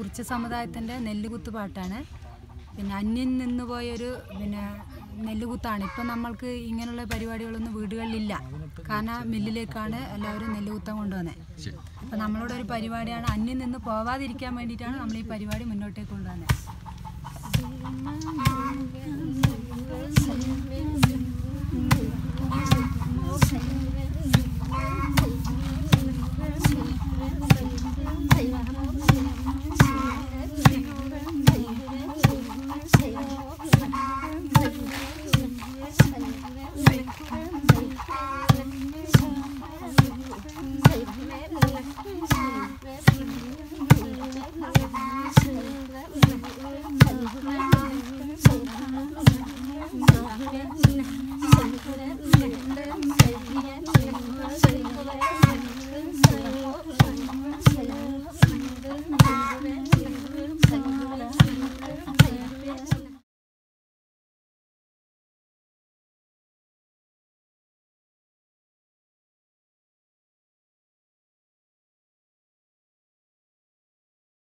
കുറിച്ച സമുദായത്തിന്റെ നെല്ലുകുത്ത് പാട്ടാണ്. പിന്നെ അന്യം നിന്ന് പോയൊരു പിന്നെ നെല്ലുകുത്താണ്. ഇപ്പം നമ്മൾക്ക് ഇങ്ങനെയുള്ള പരിപാടികളൊന്നും വീടുകളിലില്ല. കാരണം മില്ലിലേക്കാണ് എല്ലാവരും നെല്ലുകുത്തം കൊണ്ടുവന്നത് അപ്പം നമ്മളോട് ഒരു പരിപാടിയാണ്. അന്യം നിന്ന് പോവാതിരിക്കാൻ വേണ്ടിയിട്ടാണ് നമ്മൾ ഈ പരിപാടി മുന്നോട്ടേക്ക് കൊണ്ടുവന്നത് Thank you.